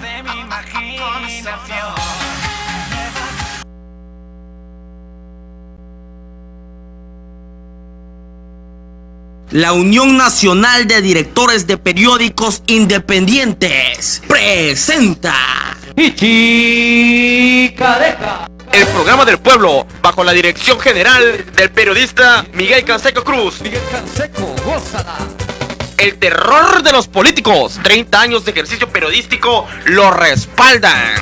de mi imaginación. La Unión Nacional de Directores de Periódicos Independientes presenta Ichicareca. El programa del pueblo, bajo la dirección general del periodista Miguel Canseco Cruz. Miguel Canseco, gózala. El terror de los políticos. 30 años de ejercicio periodístico lo respaldan.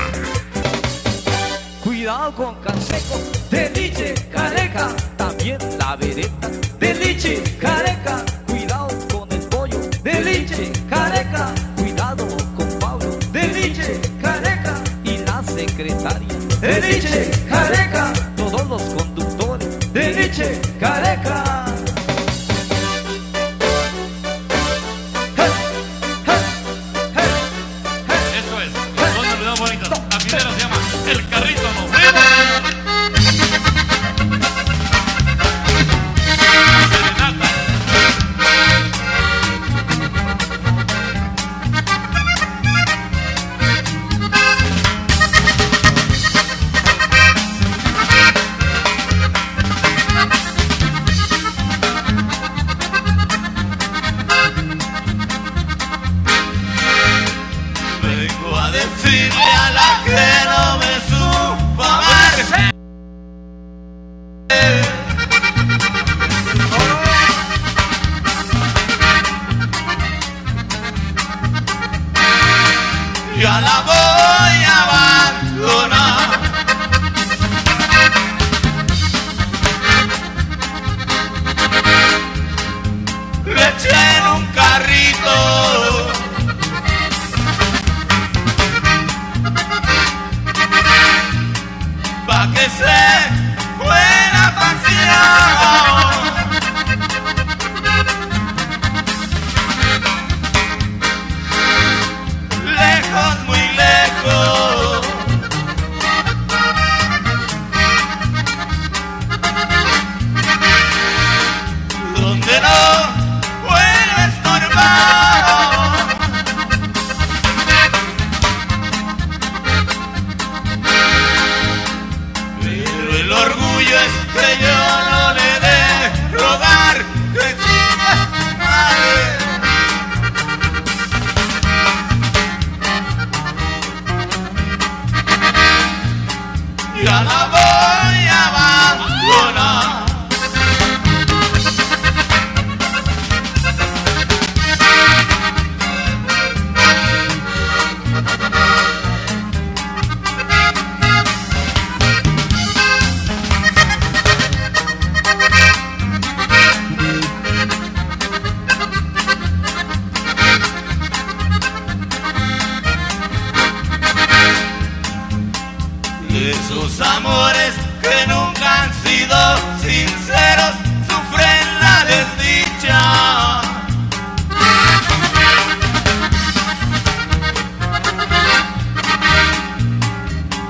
Cuidado con Canseco, de Liche, Careca. También la vereta, de Liche, Careca. Cuidado con el pollo, de Liche, Careca. Cuidado con Pablo, de Liche, Careca. Y la secretaria, de Liche, Careca. Todos los conductores, de Liche, Careca. Voy a abandonar.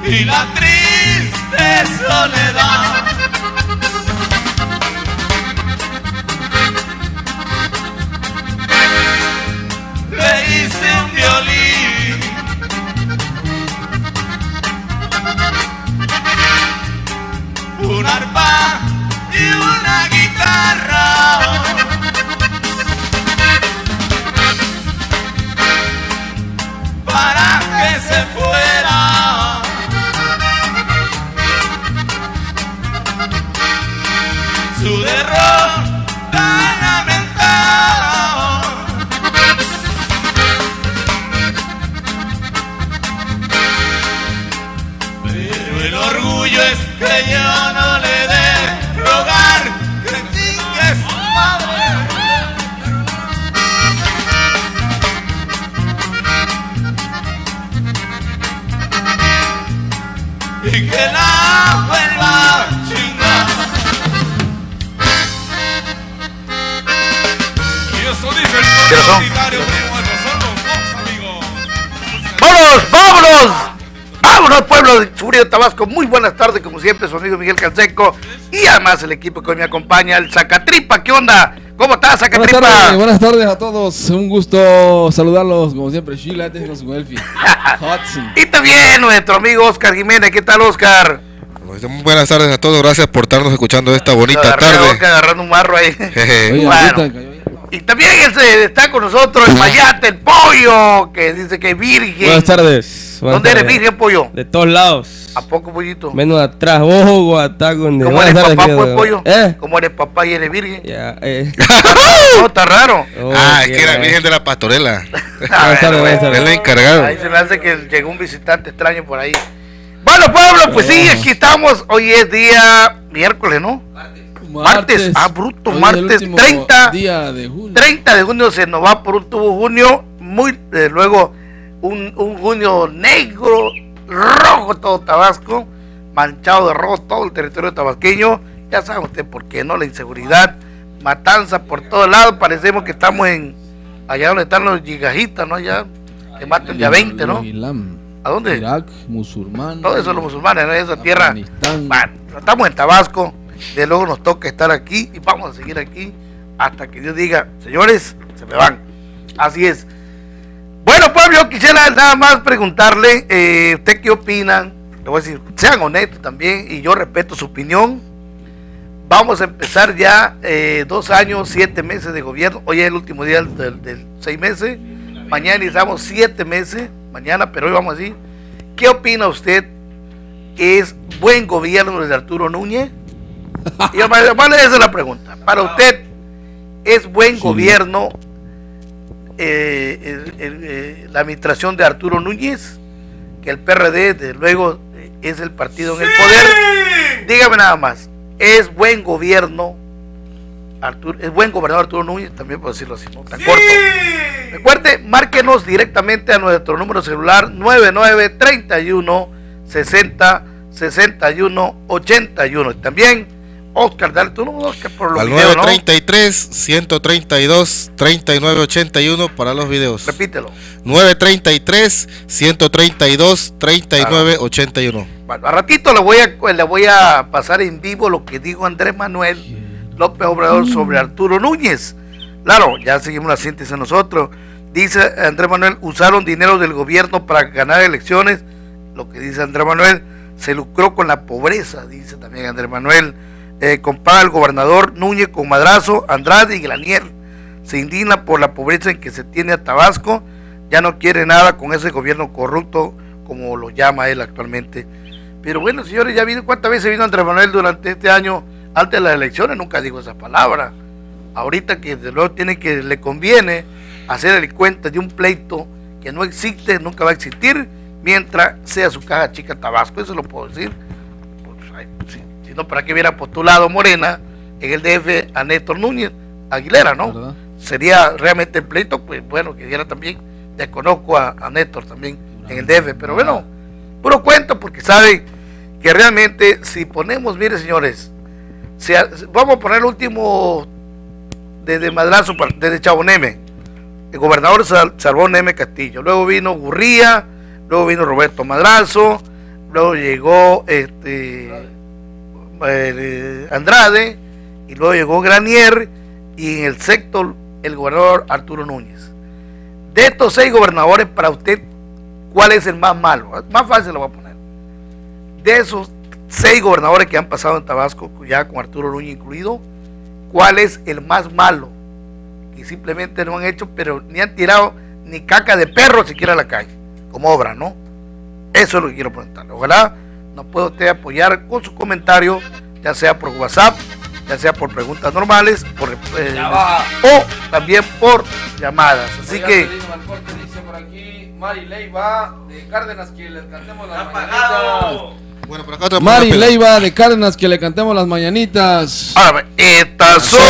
Y la triste soledad. Pueblo de Churio Tabasco! Muy buenas tardes, como siempre, su amigo Miguel Canseco. Y además el equipo que hoy me acompaña, el Zacatripa. ¿Qué onda? ¿Cómo estás, Buenas tardes, buenas tardes a todos. Un gusto saludarlos, como siempre, Sheila, antes con Elfi. Hudson. Y también nuestro amigo Oscar Jiménez. ¿Qué tal, Oscar? Pues, muy Buenas tardes a todos, gracias por estarnos escuchando esta bonita Agarré tarde. Oscar agarrando un marro ahí. Oye, Bueno. Y también está con nosotros el Mayate, el pollo, que dice que es virgen. Buenas tardes. ¿Dónde eres virgen, pollo? De todos lados. ¿A poco, pollito? Menos atrás, ojo, Guatacón. ¿Cómo Buenas eres papá, pues, pollo? ¿Eh? ¿Cómo eres papá y eres virgen? Ya, eh. No, está raro. Oh, ah, es que era virgen de la pastorela. Buenas tardes, buenas Es tardes. la encargada. Ahí se me hace que llegó un visitante extraño por ahí. Bueno, pueblo, pues sí, aquí estamos. Hoy es día miércoles, ¿no? Martes. Ah, bruto, es martes, último 30. Día de julio. 30 de junio se nos va por un tubo junio, muy eh, luego un, un junio negro, rojo todo Tabasco, manchado de rojo todo el territorio tabasqueño. Ya saben usted por qué, ¿no? La inseguridad, matanza por todos lados. Parecemos que estamos en allá donde están los gigajitas, ¿no? Allá que matan de a 20, ¿no? ¿A dónde? Irak, musulmán. Todo eso los musulmanes, ¿no? Esa tierra. Bueno, estamos en Tabasco, de luego nos toca estar aquí y vamos a seguir aquí hasta que Dios diga, señores, se me van. Así es. Bueno, pueblo, yo quisiera nada más preguntarle, eh, ¿usted qué opinan? Le voy a decir, sean honestos también y yo respeto su opinión. Vamos a empezar ya eh, dos años, siete meses de gobierno. Hoy es el último día del, del- del seis meses. Mañana iniciamos siete meses, mañana, pero hoy vamos a decir, ¿qué opina usted? ¿Es buen gobierno de Arturo Núñez? Y vale, esa es la pregunta. Para usted, ¿es buen Sí. gobierno eh, el- el, eh, la administración de Arturo Núñez? Que el PRD, desde luego, eh, es el partido en el poder. Dígame nada más, ¿es buen gobierno Arturo, es buen gobernador Arturo Núñez? También puedo decirlo así, no tan corto. Recuerde, márquenos directamente a nuestro número celular 9931 60 61 81. Y también, Oscar, dale tu número, Oscar, por los Al videos, ¿no? 933 132 3981 para los videos. Repítelo. 933 132 3981. Bueno, a ratito le voy a, le voy a pasar en vivo lo que dijo Andrés Manuel López Obrador sobre Arturo Núñez. Claro, ya seguimos la síntesis nosotros. Dice Andrés Manuel, usaron dinero del gobierno para ganar elecciones. Lo que dice Andrés Manuel, se lucró con la pobreza, dice también Andrés Manuel. Eh, compara al gobernador Núñez con Madrazo, Andrade y Granier. Se indigna por la pobreza en que se tiene a Tabasco. Ya no quiere nada con ese gobierno corrupto, como lo llama él actualmente. Pero bueno, señores, ya vino cuántas veces vino Andrés Manuel durante este año, antes de las elecciones, nunca dijo esa palabra. Ahorita que desde luego tiene que, le conviene hacer el cuenta de un pleito que no existe, nunca va a existir, mientras sea su caja chica Tabasco, eso lo puedo decir. Pues, si, si no, ¿para qué hubiera postulado Morena en el DF a Néstor Núñez Aguilera, no? ¿Verdad? Sería realmente el pleito, pues bueno, que diera también, desconozco a, a Néstor también en el DF, pero bueno, puro cuento porque sabe que realmente si ponemos, mire señores, si vamos a poner el último desde Madrazo, desde Chaboneme, el gobernador sal- salvó Neme Castillo, luego vino Gurría, luego vino Roberto Madrazo, luego llegó este eh, Andrade, y luego llegó Granier, y en el sector el gobernador Arturo Núñez. De estos seis gobernadores, para usted, ¿cuál es el más malo? Más fácil lo voy a poner. De esos seis gobernadores que han pasado en Tabasco, ya con Arturo Núñez incluido, ¿cuál es el más malo? Que simplemente no han hecho, pero ni han tirado ni caca de perro siquiera a la calle, como obra, ¿no? Eso es lo que quiero preguntarle. Ojalá nos pueda usted apoyar con su comentario, ya sea por WhatsApp, ya sea por preguntas normales, por, eh, o también por llamadas. Así que, Dice por aquí, Mari Leiva de Cárdenas que les cantemos las Bueno, por acá otra Mari. Leiva de Cárdenas que le cantemos las mañanitas. ahora, estas son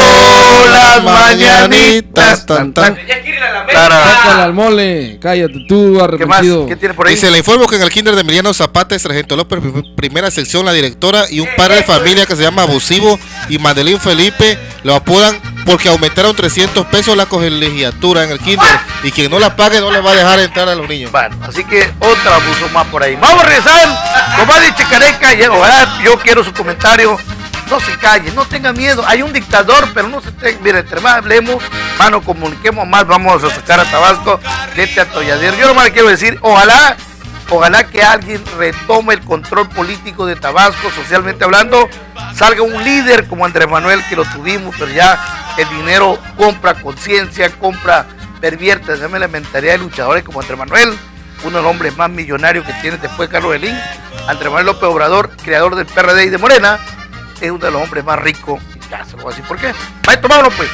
las mañanitas. Tan. Sácala al mole, cállate tú, ¿Qué más? arrepentido. ¿Qué tiene por ahí? Dice, le informo que en el kinder de Emiliano Zapata, Sargento López, pr- primera sección, la directora y un padre de familia que se llama Abusivo y Madeline Felipe lo apodan porque aumentaron 300 pesos la colegiatura en el kinder y quien no la pague no le va a dejar entrar a los niños. Bueno, así que otra abuso más por ahí. Vamos a regresar con más ojalá yo quiero su comentario. no se calle, no tenga miedo. Hay un dictador, pero no se tenga. Mire, entre más hablemos, mano, comuniquemos más, vamos a sacar a Tabasco de este atolladero. Yo nomás quiero decir, ojalá, ojalá que alguien retome el control político de Tabasco, socialmente hablando, salga un líder como Andrés Manuel, que lo tuvimos, pero ya el dinero compra conciencia, compra, pervierte, se la mentalidad de luchadores como Andrés Manuel, uno de los hombres más millonarios que tiene después Carlos Belín, Andrés Manuel López Obrador, creador del PRD y de Morena, es uno de los hombres más ricos. Ya se lo voy a decir por qué. Maestro, vámonos pues.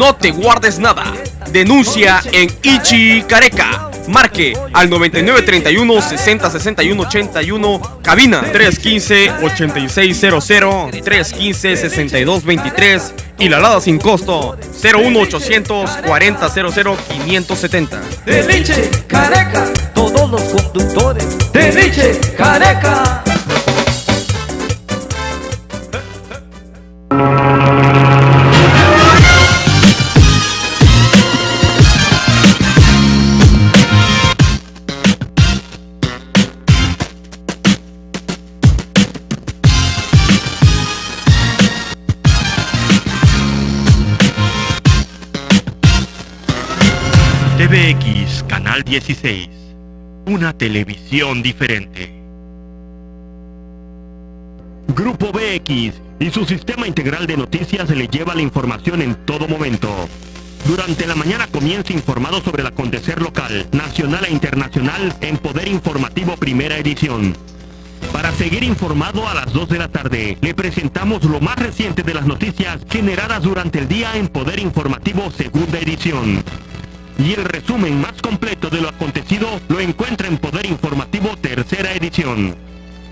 No te guardes nada. Denuncia en Ichi Careca. Marque al 9931 60 61 81. Cabina 315 8600 315 62 23 y la alada sin costo 01800 40 00 570. De Liche Careca. Todos los conductores de Liche Careca. 16. Una televisión diferente. Grupo BX y su sistema integral de noticias le lleva la información en todo momento. Durante la mañana comienza informado sobre el acontecer local, nacional e internacional en Poder Informativo Primera Edición. Para seguir informado a las 2 de la tarde, le presentamos lo más reciente de las noticias generadas durante el día en Poder Informativo Segunda Edición. Y el resumen más completo de lo acontecido lo encuentra en Poder Informativo Tercera Edición.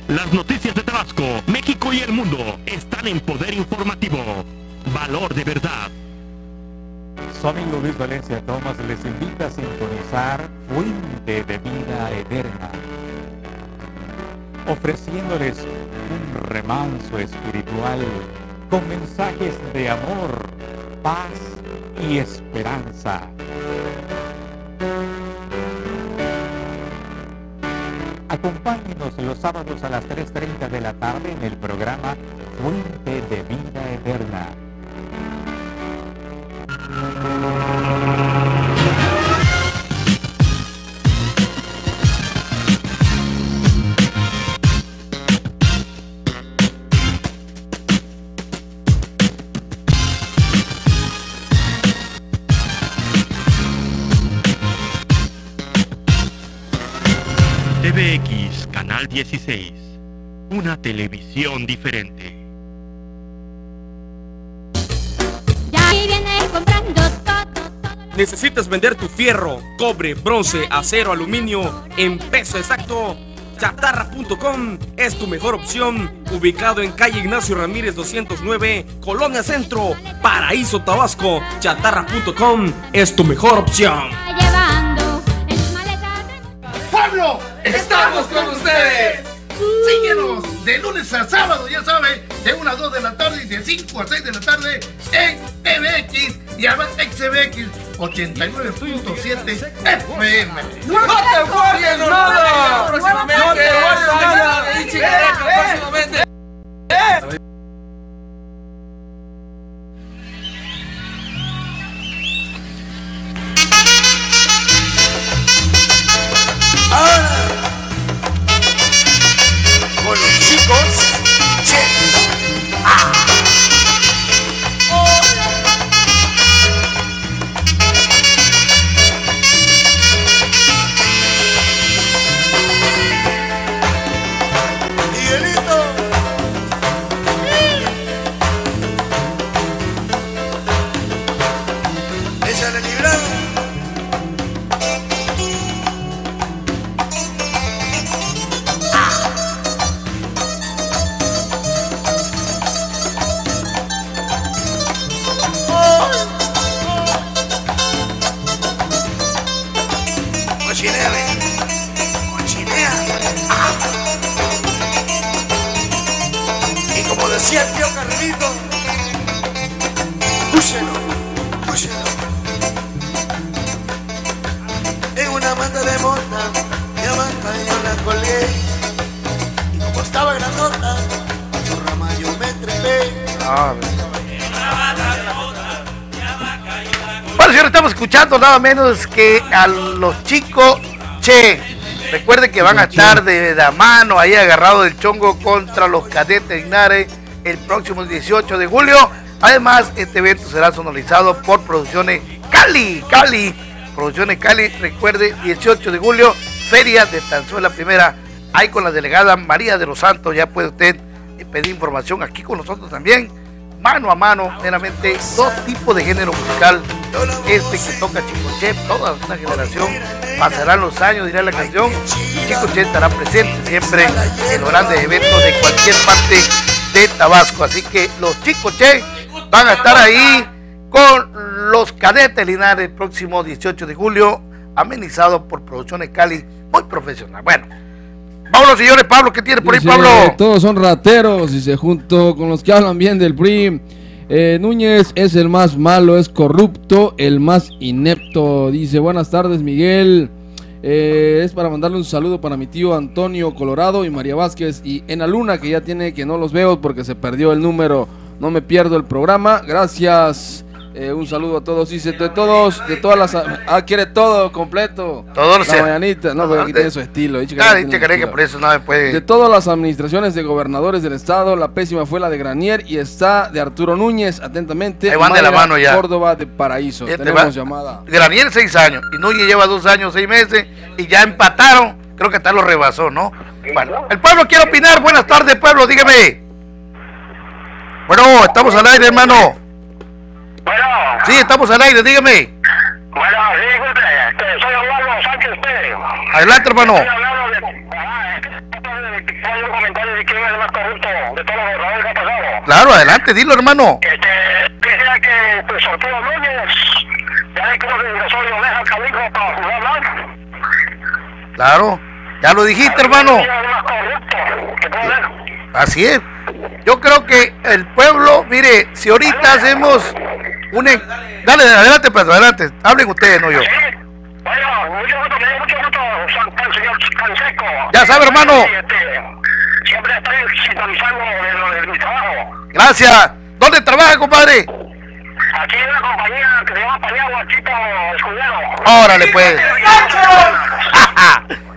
Las noticias de Tabasco, México y el mundo están en Poder Informativo. Valor de verdad. Su amigo Luis Valencia Tomás les invita a sintonizar Fuente de Vida Eterna, ofreciéndoles un remanso espiritual con mensajes de amor, paz y esperanza. Acompáñenos los sábados a las 3.30 de la tarde en el programa Fuente de Vida Eterna. Canal 16. Una televisión diferente. Ya todo. ¿Necesitas vender tu fierro, cobre, bronce, acero, aluminio en peso exacto? Chatarra.com es tu mejor opción, ubicado en calle Ignacio Ramírez 209, Colonia Centro, Paraíso Tabasco. Chatarra.com es tu mejor opción. ¡Pueblo! ¡Estamos con ustedes! Síguenos de lunes a sábado, ya saben, de 1 a 2 de la tarde y de 5 a 6 de la tarde en TVX y además XBX 89.7 FM. ¡No te guardes nada! ¡No te guardes nada! ¡Ichi Careca próximamente! Nada menos que a los chicos Che. Recuerden que van a estar de la mano ahí agarrado del chongo contra los cadetes Ignares el próximo 18 de julio. Además, este evento será sonorizado por Producciones Cali. Cali. Producciones Cali, recuerde, 18 de julio, Feria de Tanzuela Primera. Ahí con la delegada María de los Santos, ya puede usted eh, pedir información aquí con nosotros también. Mano a mano, meramente dos tipos de género musical. Este que toca Chico Che, toda una generación, pasarán los años, dirá la canción, y Chico Che estará presente siempre en los grandes eventos de cualquier parte de Tabasco. Así que los Chicos Che van a estar ahí con los cadetes Linares el próximo 18 de julio, amenizado por Producciones Cali, muy profesional. Bueno, vámonos señores, Pablo, ¿qué tiene por ahí Dice, Pablo? Todos son rateros, dice, junto con los que hablan bien del PRI. Eh, Núñez es el más malo, es corrupto, el más inepto. Dice, buenas tardes, Miguel. Eh, es para mandarle un saludo para mi tío Antonio Colorado y María Vázquez y Ena Luna, que ya tiene que no los veo porque se perdió el número. No me pierdo el programa. Gracias. Eh, un saludo a todos. Dice, de todos, de todas las... Ah, quiere todo completo. Todo, o La sea, mañanita. No, pero aquí tiene su estilo. dice que Ah, dice que por eso no me puede. De todas las administraciones de gobernadores del estado, la pésima fue la de Granier y está de Arturo Núñez, atentamente. Ahí van de la mano ya. Córdoba de Paraíso. Fíjate, Tenemos va- llamada. Granier seis años y Núñez lleva dos años, seis meses y ya empataron. Creo que hasta lo rebasó, ¿no? Bueno, el pueblo quiere opinar. Buenas tardes, pueblo, dígame. Bueno, estamos al aire, hermano. Bueno. Sí, estamos al aire, dígame. Bueno, sí, disculpe, este, soy Osvaldo Sánchez Pérez. Adelante, hermano. Estoy hablando de, ah, es que hay un comentario de quién es el más corrupto de todos los gobernadores que ha pasado. Claro, adelante, dilo, hermano. Este, que pues, Arturo Núñez, ya que ingresó y lo deja al calijo para jugar mal. Claro, ya lo dijiste, hermano. Es el más corrupto que puede haber. Así es. Yo creo que el pueblo, mire, si ahorita hacemos un... en- Dale, adelante, pues, adelante. Hablen ustedes, no yo. Bueno, mucho gusto, me dio mucho gusto, San, señor Canseco. Ya sabe, hermano. Sí, este, siempre estoy sintonizando de, lo de mi trabajo. Gracias. ¿Dónde trabaja, compadre? Aquí hay una compañía que se llama Paniagua, Chico Escudero. Órale, pues.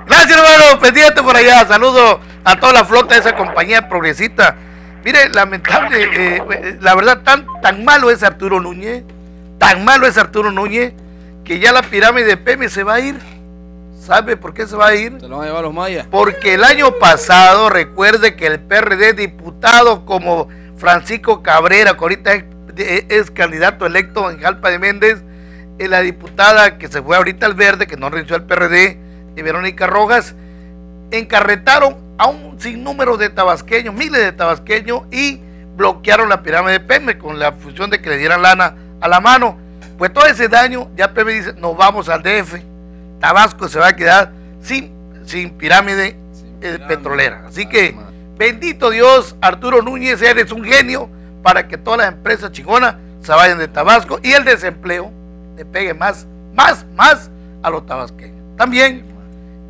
Gracias, hermano. Pendiente por allá. Saludos a toda la flota de esa compañía progresista. Mire, lamentable, eh, eh, la verdad, tan, tan malo es Arturo Núñez, tan malo es Arturo Núñez, que ya la pirámide de PM se va a ir. ¿Sabe por qué se va a ir? Se lo van a llevar los mayas. Porque el año pasado, recuerde que el PRD diputado como Francisco Cabrera, que ahorita es, candidato electo en Jalpa de Méndez, y la diputada que se fue ahorita al verde, que no renunció al PRD, y Verónica Rojas, encarretaron a un sinnúmero de tabasqueños, miles de tabasqueños, y bloquearon la pirámide de Pemex con la función de que le dieran lana a la mano. Pues todo ese daño, ya Pemex dice, nos vamos al DF. Tabasco se va a quedar sin, sin pirámide eh, petrolera. Así que, bendito Dios, Arturo Núñez, eres un genio para que todas las empresas chingonas se vayan de Tabasco y el desempleo le pegue más, más, más a los tabasqueños. También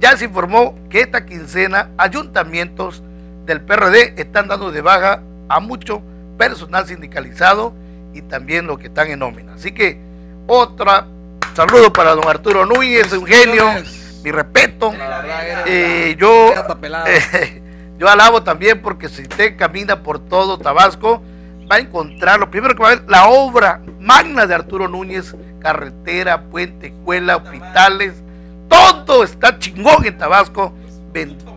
ya se informó que esta quincena ayuntamientos del PRD están dando de baja a mucho personal sindicalizado y también los que están en nómina. Así que otra saludo para don Arturo Núñez, un genio, mi respeto. Eh, yo, eh, yo alabo también porque si usted camina por todo Tabasco, va a encontrar, lo primero que va a ver, la obra magna de Arturo Núñez, carretera, puente, escuela, hospitales, todo está chingón en Tabasco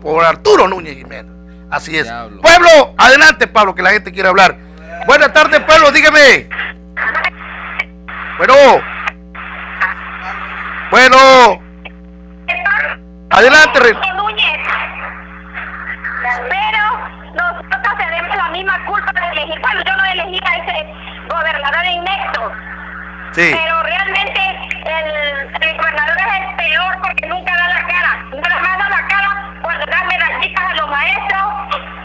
por Arturo Núñez Jiménez. Así es. Pueblo, adelante Pablo, que la gente quiere hablar. Buenas tardes, pueblo, dígame. Bueno. Bueno. Adelante, Re- Pero nosotros tenemos la misma culpa de elegir. Bueno, yo no elegí a ese gobernador inepto. Pero realmente el, el, gobernador es el peor porque nunca da la cara. Nunca más da la cara cuando da medallitas a los maestros,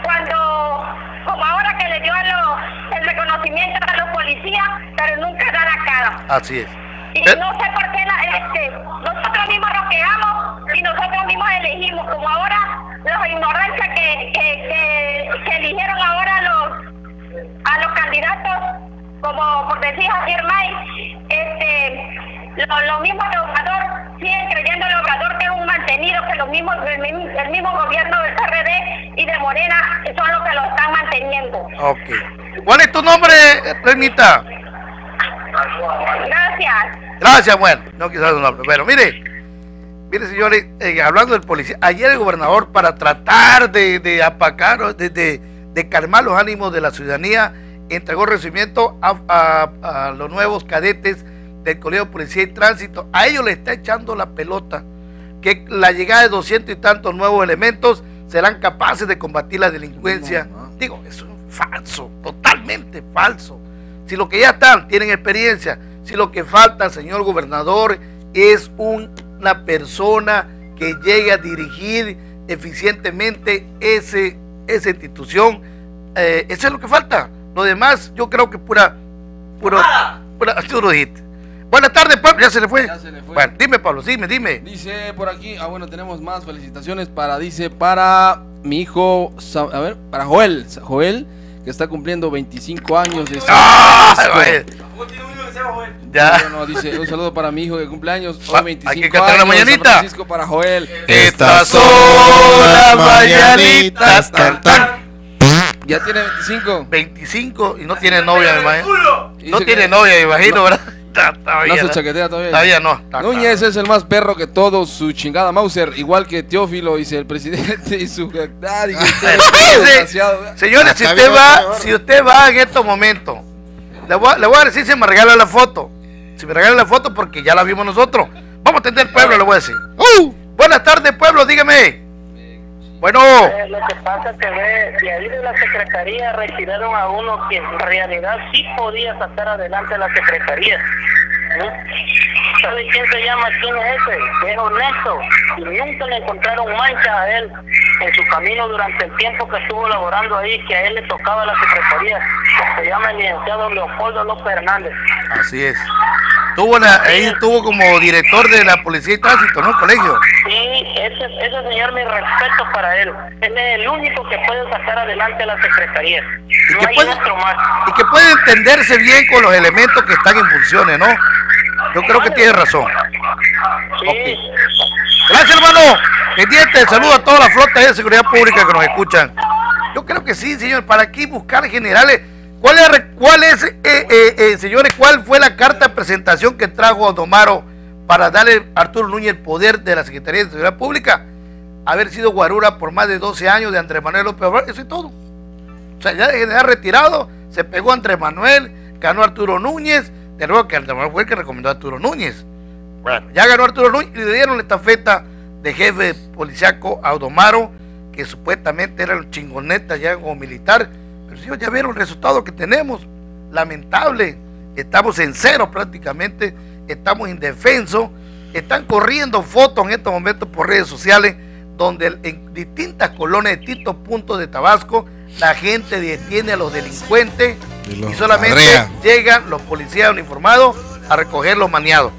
cuando, como ahora que le dio a los, el reconocimiento a los policías, pero nunca da la cara. Así es. Y no sé por qué la, este, nosotros mismos nos quejamos y nosotros mismos elegimos, como ahora los ignorantes que, que, que, que eligieron ahora los, a los candidatos como por decir Javier May, este, lo, lo mismo Obrador, siguen creyendo el Obrador que es un mantenido, que los mismos, el, mismo- el mismo gobierno del PRD y de Morena son los que lo están manteniendo. Ok. ¿Cuál es tu nombre, Renita? Gracias. Gracias, bueno, no saber su nombre. Bueno, mire, mire, señores, eh, hablando del policía, ayer el gobernador, para tratar de, de apacar, de, de- de calmar los ánimos de la ciudadanía, entregó recibimiento a, a- a los nuevos cadetes del Colegio de Policía y Tránsito. A ellos le está echando la pelota, que la llegada de doscientos y tantos nuevos elementos serán capaces de combatir la delincuencia. Digo, eso es falso, totalmente falso. Si lo que ya están tienen experiencia, si lo que falta, señor gobernador, es un- una persona que llegue a dirigir eficientemente ese, esa institución, eh, eso es lo que falta. Lo demás, yo creo que pura, puro, pura, lo dijiste. Buenas tardes, Pablo, ya se le fue. Bueno, dime, Pablo, dime, dime. Dice por aquí, ah bueno, tenemos más felicitaciones para, dice, para mi hijo, a ver, para Joel, Joel, que está cumpliendo 25 años de ¡Ah. Ya. No, no, dice, un saludo para mi hijo de cumpleaños, Ah, hoy 25 hay que cantar la años, San mañanita. Francisco para Joel. Estas son las mañanitas, tan, tan. Ya tiene 25. 25 y no tiene novia, me imagino. No tiene novia, me imagino, no. ¿verdad? Todavía, No se ¿no? chaquetea todavía. Todavía no. Núñez es el más perro que todos, su chingada Mauser, igual que Teófilo, dice el presidente y su ah, usted, desgraciado. Señores, si usted va, si usted va en estos momentos, le voy, a, le voy a decir si me regala la foto. Si me regala la foto porque ya la vimos nosotros. Vamos a atender pueblo, le voy a decir. Buenas tardes, pueblo, dígame. Bueno, Eh, lo que pasa es que ve, de ahí de la secretaría retiraron a uno que en realidad sí podía sacar adelante la secretaría. ¿Mm? ¿Sabe quién se llama? ¿Quién es ese? Es honesto. Y nunca le encontraron mancha a él en su camino durante el tiempo que estuvo laborando ahí, que a él le tocaba la secretaría. Se llama el licenciado Leopoldo López Hernández. así es. Tuvo la- ahí estuvo como director de la policía y tránsito, ¿no? Colegio. Sí, ese, ese señor, mi respeto para él. Él es el único que puede sacar adelante la secretaría. No que hay puede- otro más. Y que puede entenderse bien con los elementos que están en funciones, ¿no? Yo creo que tiene razón. Sí. Gracias, hermano. Pendiente, saludo a toda la flota de seguridad pública que nos escuchan. Yo creo que sí, señor. ¿Para aquí buscar generales? ¿Cuál es, cuál es eh, eh, eh, señores, cuál fue la carta de presentación que trajo Odomaro para darle a Arturo Núñez el poder de la Secretaría de Seguridad Pública? Haber sido guarura por más de 12 años de Andrés Manuel López Obrador, eso es todo. O sea, ya de general retirado, se pegó Andrés Manuel, ganó Arturo Núñez, de nuevo que Manuel fue el que recomendó a Arturo Núñez. Bueno, ya ganó Arturo Núñez y le dieron la estafeta de jefe policiaco a Odomaro, que supuestamente era un chingoneta ya como militar. Pero sí, ya vieron el resultado que tenemos. Lamentable. Estamos en cero prácticamente. Estamos indefensos. Están corriendo fotos en estos momentos por redes sociales donde en distintas colonias, distintos puntos de Tabasco, la gente detiene a los delincuentes Y solamente llegan los policías uniformados a recoger los maniados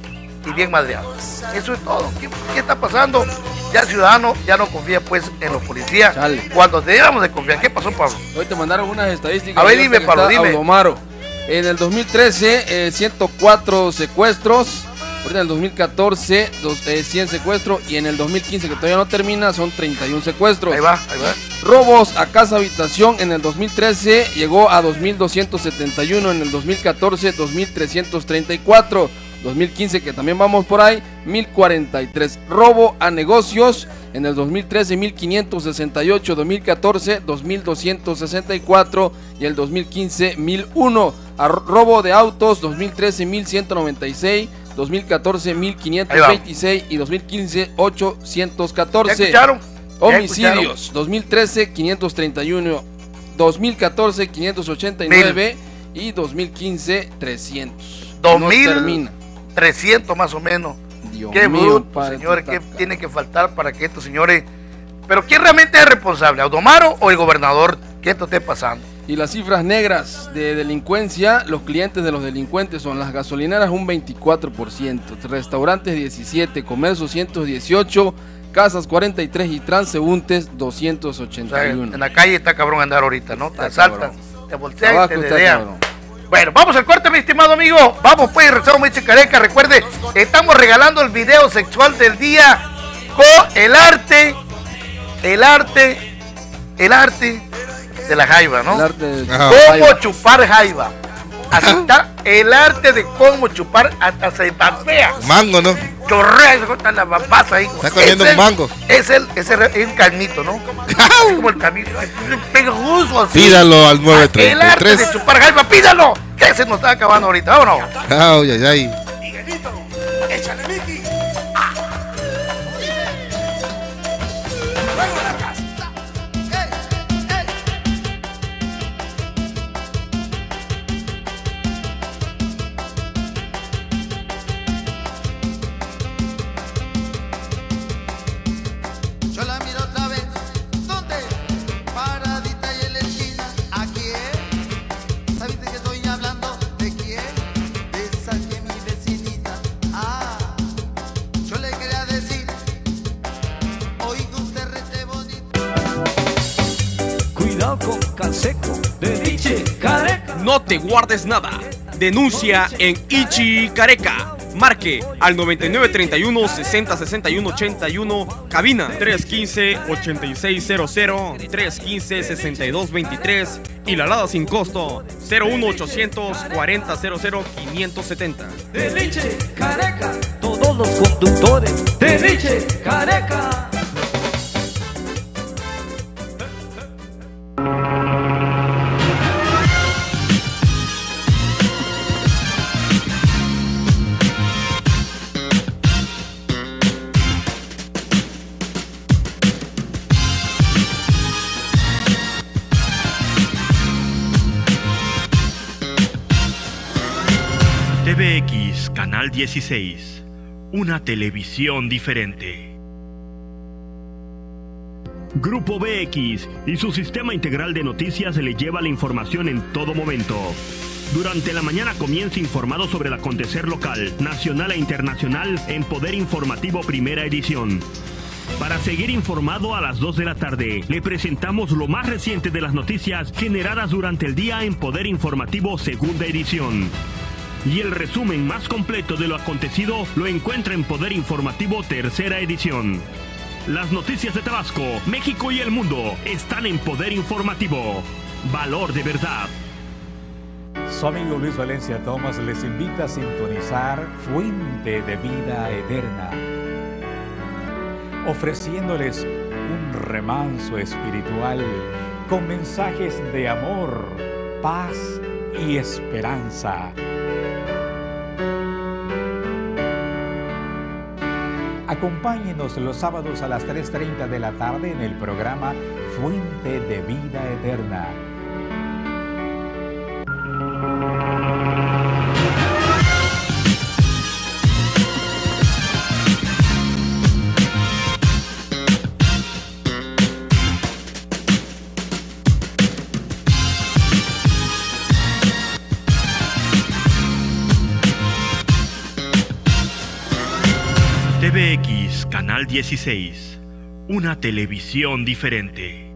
y bien madreados. Eso es todo. ¿Qué, qué está pasando? Ya el ciudadano ya no confía pues en los policías. Cuando debíamos de confiar. ¿Qué pasó, Pablo? Hoy te mandaron unas estadísticas. A ver, dime, Pablo, dime. Audomaro. En el 2013, eh, 104 secuestros. Ahorita en el 2014, dos- eh, 100 secuestros. Y en el 2015, que todavía no termina, son 31 secuestros. Ahí va, ahí va. Robos a casa habitación en el 2013 llegó a 2.271. En el 2014, 2.334. 2015, que también vamos por ahí, 1043. Robo a negocios en el 2013, 1568. 2014, 2264. Y el 2015, 1001. A robo de autos, 2013, 1196. 2014, 1526. Y 2015, 814. ¿Ya escucharon? ¿Ya Homicidios, 2013, 531. 2014, 589. Y 2015, 300. No 2000, termina. 300 más o menos. Dios qué mío, bruto, padre, señores, qué tiene que faltar para que estos señores... Pero ¿quién realmente es responsable? ¿Audomaro o el gobernador? que esto esté pasando? Y las cifras negras de delincuencia, los clientes de los delincuentes son las gasolineras un 24%, restaurantes 17, comercio 118, casas 43 y transeúntes O sea, 281. en la calle está cabrón andar ahorita, ¿no? Te asaltan, te voltean, te dedean. Bueno, vamos al corte, mi estimado amigo. Vamos, pues, rezamos Meche Careca. Recuerde, estamos regalando el video sexual del día con el arte, el arte, el arte de la jaiba, ¿no? El arte de. Cómo jaiba. chupar jaiba. Así está el arte de cómo chupar hasta se babea. Mango, ¿no? Chorrea, se corta la pasa ahí. Está comiendo Es un el- mango. Es el, es el, es el carnito, ¿no? Así como el camino. Pegajoso así. Pídalo al El arte de 933. chupar jaiba, pídalo. Que se nos está acabando ahorita, vámonos. Ay, ay, ay. Échale, Mickey. Te guardes nada. Denuncia en Ichi Careca. Marque al 9931 60 61 81, cabina 315 8600 315 6223 y la alada sin costo 01800 40 00 570. De Liche, Careca. Todos los conductores, de Liche, Careca. 16. Una televisión diferente. Grupo BX y su sistema integral de noticias le lleva la información en todo momento. Durante la mañana comienza informado sobre el acontecer local, nacional e internacional en Poder Informativo Primera Edición. Para seguir informado a las 2 de la tarde, le presentamos lo más reciente de las noticias generadas durante el día en Poder Informativo Segunda Edición. Y el resumen más completo de lo acontecido lo encuentra en Poder Informativo Tercera Edición. Las noticias de Tabasco, México y el mundo están en Poder Informativo. Valor de verdad. Su amigo Luis Valencia Thomas les invita a sintonizar Fuente de Vida Eterna, ofreciéndoles un remanso espiritual con mensajes de amor, paz y esperanza. Acompáñenos los sábados a las 3.30 de la tarde en el programa Fuente de Vida Eterna. Canal 16. Una televisión diferente.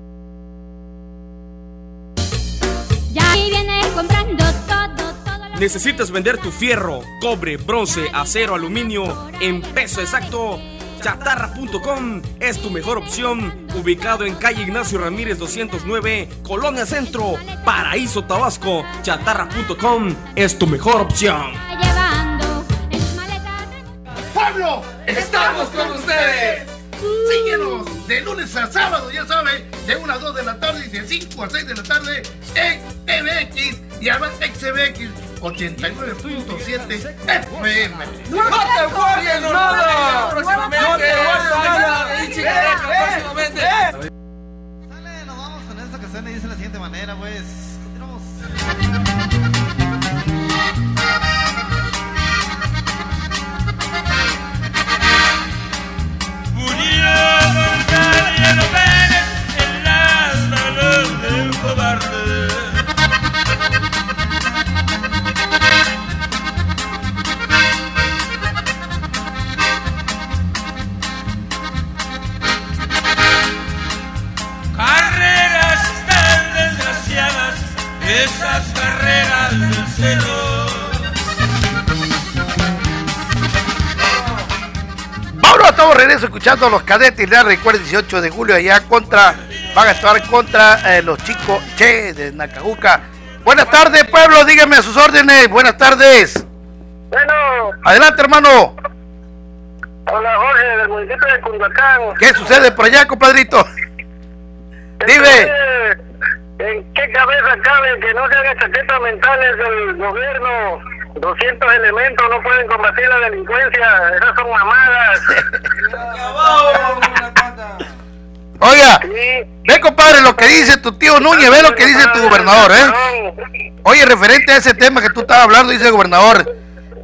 Ya ahí vienes comprando todo, todo lo ¿Necesitas vender tu fierro, cobre, bronce, acero, aluminio en peso exacto? Chatarra.com es tu mejor opción, ubicado en calle Ignacio Ramírez 209, Colonia Centro, Paraíso Tabasco. Chatarra.com es tu mejor opción. ¡Pueblo! ¡Estamos con ustedes! Síguenos de lunes a sábado, ya saben, de 1 a 2 de la tarde y de 5 a 6 de la tarde en TVX y además XBX 89.7 FM. ¡No te guardes nada! ¡No te guardes nada! próximamente! Sale, nos vamos con esta canción y dice de la siguiente manera, pues. Continuamos. Los cadetes. Ya recuerda, 18 de julio allá contra, van a estar contra eh, los chicos Che de Nacajuca. Buenas tardes, pueblo, dígame a sus órdenes. Buenas tardes. Bueno, Adelante, hermano. hola Jorge, del municipio de Cundacán. ¿Qué sucede por allá, compadrito? Dime. Entonces, ¿En qué cabeza cabe que no se hagan chaquetas mentales del gobierno? 200 elementos no pueden combatir la delincuencia, esas son mamadas. Oiga, ve, compadre, lo que dice tu tío Núñez, ve lo que dice tu gobernador, ¿eh? Oye, referente a ese tema que tú estabas hablando, dice el gobernador,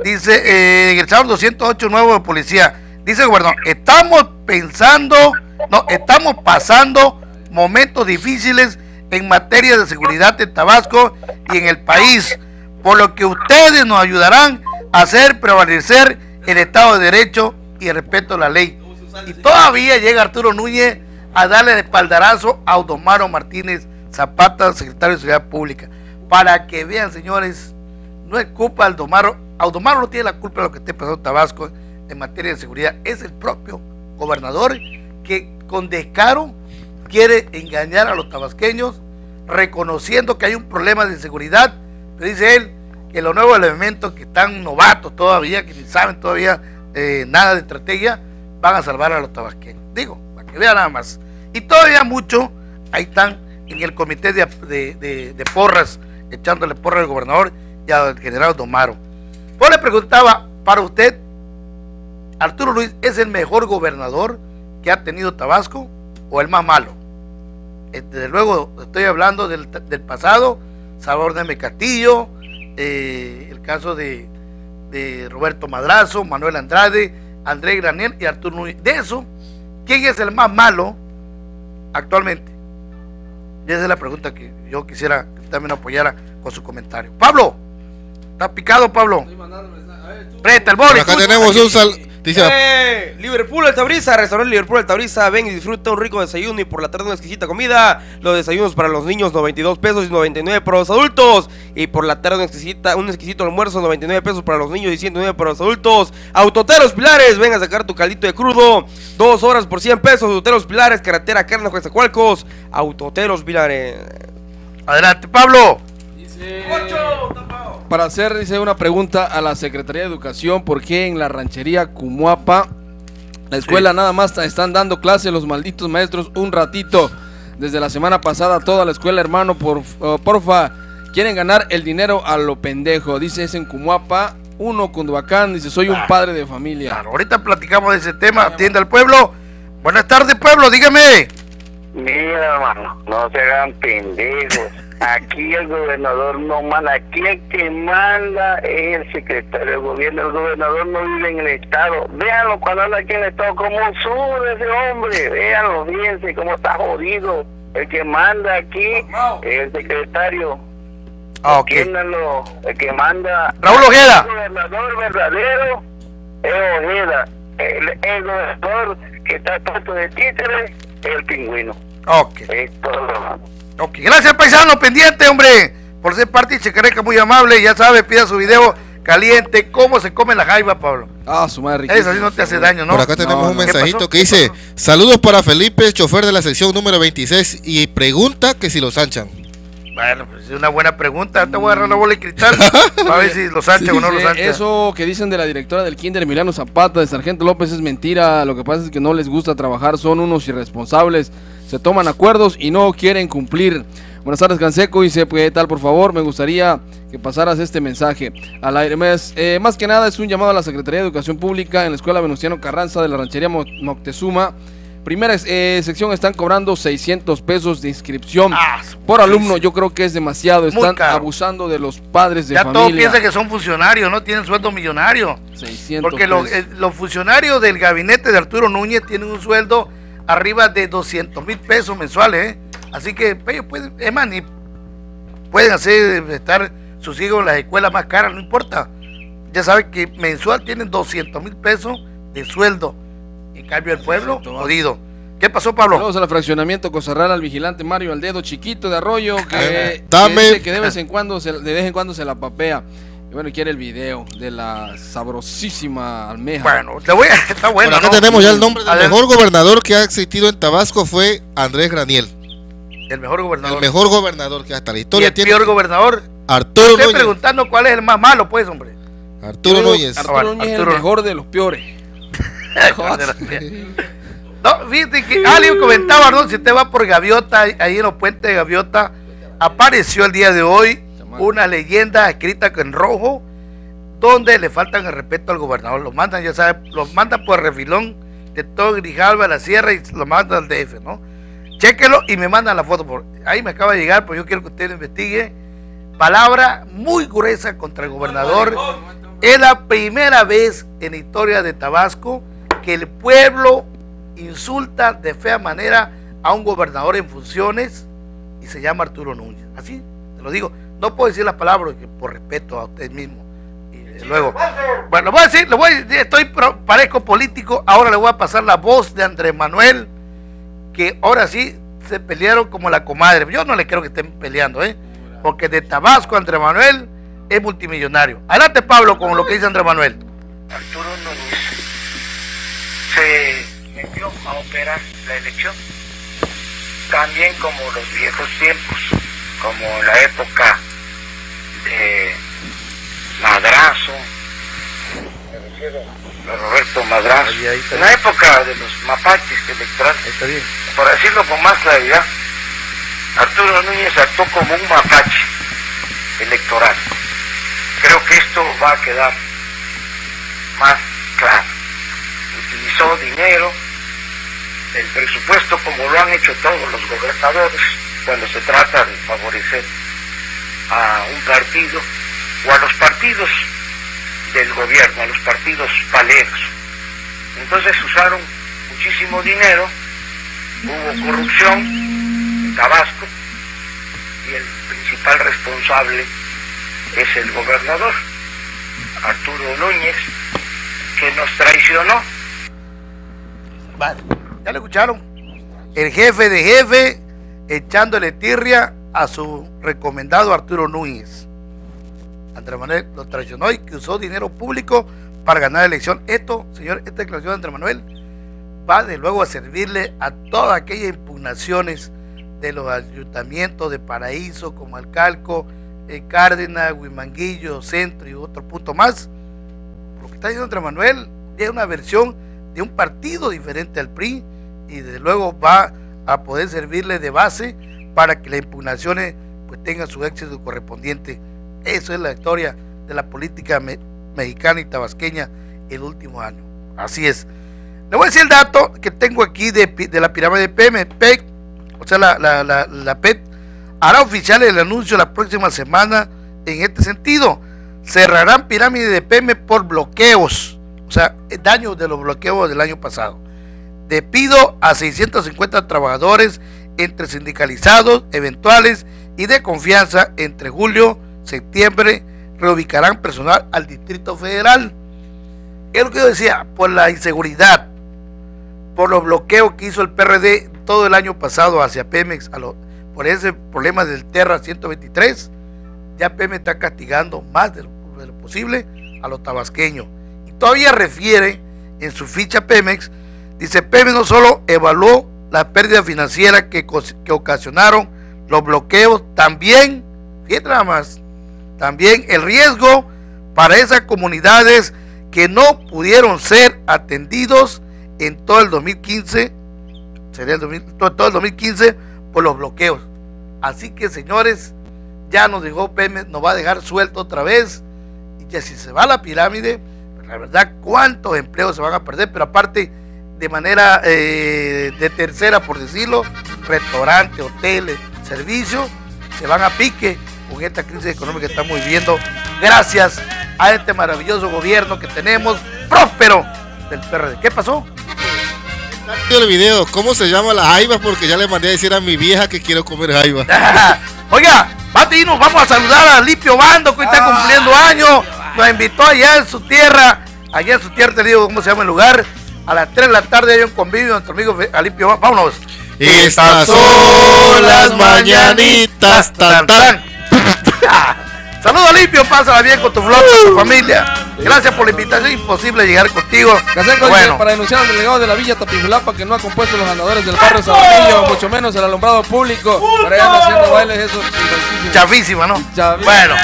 dice, eh, en el sábado 208 nuevo de policía, dice el gobernador, estamos pensando, no, estamos pasando momentos difíciles en materia de seguridad en Tabasco y en el país, por lo que ustedes nos ayudarán a hacer prevalecer el Estado de Derecho y el respeto a la ley. Y todavía llega Arturo Núñez a darle el espaldarazo a Audomaro Martínez Zapata, secretario de Seguridad Pública. Para que vean, señores, no es culpa de Audomaro. Audomaro no tiene la culpa de lo que esté pasando en Tabasco en materia de seguridad. Es el propio gobernador que con descaro quiere engañar a los tabasqueños, reconociendo que hay un problema de seguridad. Dice él que los nuevos elementos que están novatos todavía, que ni saben todavía eh, nada de estrategia, van a salvar a los tabasqueños. Digo, para que vean nada más. Y todavía mucho, ahí están en el comité de, porras, echándole porra al gobernador y al general Domaro. Yo le preguntaba, para usted, ¿Arturo Luis es el mejor gobernador que ha tenido Tabasco o el más malo? Eh, Desde luego estoy hablando del pasado, Salvador de Castillo, eh, el caso de, de Roberto Madrazo, Manuel Andrade, Andrés Granier y Arturo Núñez. De eso, ¿quién es el más malo actualmente? Y esa es la pregunta que yo quisiera que también apoyara con su comentario. Pablo, ¿está picado, Pablo? Presta el boli. Acá tenemos un sal. Dice, Eh, Liverpool Altabrisa, restaurante Liverpool Altabrisa, ven y disfruta un rico desayuno y por la tarde una exquisita comida. Los desayunos para los niños 92 pesos y 99 para los adultos. Y por la tarde una exquisita, un exquisito almuerzo 99 pesos para los niños y 109 para los adultos. Autoteros Pilares, ven a sacar tu caldito de crudo. Dos horas por 100 pesos. Autoteros Pilares, carretera Carne Coatzacoalcos. Autoteros Pilares. Adelante, Pablo. Para hacer, dice, una pregunta a la Secretaría de Educación, ¿por qué en la ranchería Cumuapa, la escuela nada más están dando clase los malditos maestros un ratito? Desde la semana pasada toda la escuela, hermano, por, oh, porfa, quieren ganar el dinero a lo pendejo. Dice, es en Cumuapa, uno Cunduacán, dice, soy un padre de familia. Ahorita platicamos de ese tema. Atiende al pueblo. Buenas tardes, pueblo, dígame. Mira, hermano, no se hagan pendejos. Aquí el gobernador no manda, aquí el que manda es el secretario de gobierno. El gobernador no vive en el estado. Véanlo cuando anda aquí en el estado, cómo sube ese hombre. Véanlo, fíjense cómo está jodido. El que manda aquí es el secretario. Ah, ok. Entiéndanlo, el que manda. Raúl Ojeda. El gobernador verdadero es Ojeda. El, el gobernador que está tanto de títere es el pingüino. Ok. Es todo, hermano. Ok, gracias paisano, pendiente, hombre, por ser parte de Checareca, muy amable, ya sabe, pida su video caliente, cómo se come la jaiba, Pablo. Ah, su madre. Eso así no te hace daño, ¿no? Por acá tenemos No, un no. ¿Qué mensajito que dice: Saludos para Felipe, chofer de la sección número 26. Y pregunta que si los anchan. Bueno, pues es una buena pregunta, te voy a agarrar la bola de cristal, para ver si los ancha o no los ancha. Eso que dicen de la directora del Kinder Emiliano Zapata, de Sargento López, es mentira. Lo que pasa es que no les gusta trabajar, son unos irresponsables. Se toman acuerdos y no quieren cumplir. Buenas tardes, Canseco. Dice, ¿qué tal? Por favor, me gustaría que pasaras este mensaje al aire. Más, eh, más que nada es un llamado a la Secretaría de Educación Pública en la Escuela Venustiano Carranza de la Ranchería Mo- Moctezuma. Primera eh, sección están cobrando 600 pesos de inscripción por alumno. Yo creo que es demasiado. Ah, Están abusando de los padres de Ya familia. todos piensan que son funcionarios, ¿no? Tienen sueldo millonario. 600 Porque los, eh, los funcionarios del gabinete de Arturo Núñez tienen un sueldo arriba de 200 mil pesos mensuales, ¿eh? Así que ellos pueden, es más, ni, pueden hacer estar sus hijos en las escuelas más caras, no importa. Ya saben que mensual tienen 200 mil pesos de sueldo. En cambio, el pueblo, jodido. ¿Qué pasó, Pablo? Vamos al fraccionamiento Cosarral al vigilante Mario Aldedo, chiquito de Arroyo, que, Eh, que dice que de vez en cuando se, de vez en cuando se la papea. Y bueno, quiere el video de la sabrosísima almeja. Bueno, te voy a, está bueno. Bueno, acá ¿no? tenemos ya el nombre del mejor gobernador que ha existido en Tabasco fue Andrés Graniel. El mejor gobernador. El mejor gobernador que hasta la y historia el tiene. peor gobernador. Arturo Estoy Núñez. preguntando cuál es el más malo, pues, hombre. Arturo Yo Núñez. Arturo Núñez es el mejor de los peores. No, fíjate que alguien comentaba, ¿no? Si usted va por Gaviota, ahí en los puentes de Gaviota, apareció el día de hoy una leyenda escrita en rojo, donde le faltan el respeto al gobernador. Lo mandan, ya sabe, los mandan por refilón de todo Grijalva, la sierra, y lo mandan al DF, ¿no? Chéquelo y me mandan la foto. Por, ahí me acaba de llegar, pues yo quiero que usted lo investigue. Palabra muy gruesa contra el gobernador. Es la primera vez en la historia de Tabasco que el pueblo insulta de fea manera a un gobernador en funciones y se llama Arturo Núñez. Así, te lo digo. No puedo decir las palabras por respeto a usted mismo. Y eh, luego, bueno, lo voy a decir, lo voy a decir, estoy pro- parezco político, ahora le voy a pasar la voz de Andrés Manuel, que ahora sí se pelearon como la comadre. Yo no le creo que estén peleando, ¿eh? Porque de Tabasco Andrés Manuel es multimillonario. Adelante Pablo con lo que dice Andrés Manuel. Arturo Núñez se metió a operar la elección. También como los viejos tiempos, como la época de Madrazo, me refiero a Roberto Madrazo, en la época de los mapaches electorales, por decirlo con más claridad, Arturo Núñez actuó como un mapache electoral. Creo que esto va a quedar más claro. Utilizó dinero del presupuesto como lo han hecho todos los gobernadores cuando se trata de favorecer a un partido o a los partidos del gobierno, a los partidos paleros. Entonces usaron muchísimo dinero, hubo corrupción en Tabasco y el principal responsable es el gobernador, Arturo Núñez, que nos traicionó. Vale, ya lo escucharon. El jefe de jefe echándole tirria a su recomendado Arturo Núñez. Andrés Manuel lo traicionó y que usó dinero público para ganar la elección. Esto, señor, esta declaración de Andrés Manuel va de luego a servirle a todas aquellas impugnaciones de los ayuntamientos de Paraíso, como Alcalco, eh, Cárdenas, Huimanguillo, Centro y otro punto más. Lo que está diciendo Andrés Manuel es una versión de un partido diferente al PRI y desde luego va a poder servirle de base para que las impugnaciones pues tengan su éxito correspondiente. Eso es la historia de la política me- mexicana y tabasqueña el último año. Así es. Le voy a decir el dato que tengo aquí de, de la pirámide PM, PEC, o sea, la, la, la, PET, hará oficial el anuncio la próxima semana en este sentido. Cerrarán pirámide de PM por bloqueos, o sea, daños de los bloqueos del año pasado. Despido a 650 trabajadores entre sindicalizados, eventuales y de confianza entre julio, septiembre, reubicarán personal al Distrito Federal. Es lo que yo decía, por la inseguridad, por los bloqueos que hizo el PRD todo el año pasado hacia Pemex, por ese problema del Terra 123, ya Pemex está castigando más de de lo posible a los tabasqueños. Y todavía refiere en su ficha Pemex, dice Pemex no solo evaluó la pérdida financiera que, que ocasionaron los bloqueos, también, fíjate nada más, también el riesgo para esas comunidades que no pudieron ser atendidos en todo el 2015, sería el 2000 todo, todo el 2015 por los bloqueos. Así que señores, ya nos dejó Pemex, nos va a dejar suelto otra vez y que si se va a la pirámide, pues, la verdad cuántos empleos se van a perder, pero aparte de manera eh, de tercera, por decirlo, restaurantes, hoteles, servicios, se van a pique con esta crisis económica que estamos viviendo, gracias a este maravilloso gobierno que tenemos, próspero del PRD. ¿Qué pasó? el video, ¿cómo se llama la jaiba? Porque ya le mandé a decir a mi vieja que quiero comer jaiba. Oiga, Latinos. Vamos a saludar a Lipio Bando, que hoy está cumpliendo años. Nos invitó allá en su tierra, allá en su tierra, te digo cómo se llama el lugar. A las 3 de la tarde hay un convivio nuestro amigo Fe- Alipio. Vámonos. Estas son las mañanitas, tan, tan. Saludos Alipio, pásala bien con tu flota, tu familia. Gracias por la invitación, imposible llegar contigo. Caseco dice, Bueno, para denunciar al delegado de la Villa Tapijulapa que no ha compuesto los ganadores del barrio Sabanillo, mucho menos el alumbrado público. Por ahí anda haciendo bailes, eso chafísima, ¿no? Chavísimo. Bueno,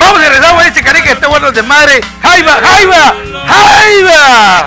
vamos y regresamos a este carica que está bueno de madre. ¡Jaiba, Jaiba, Jaiba!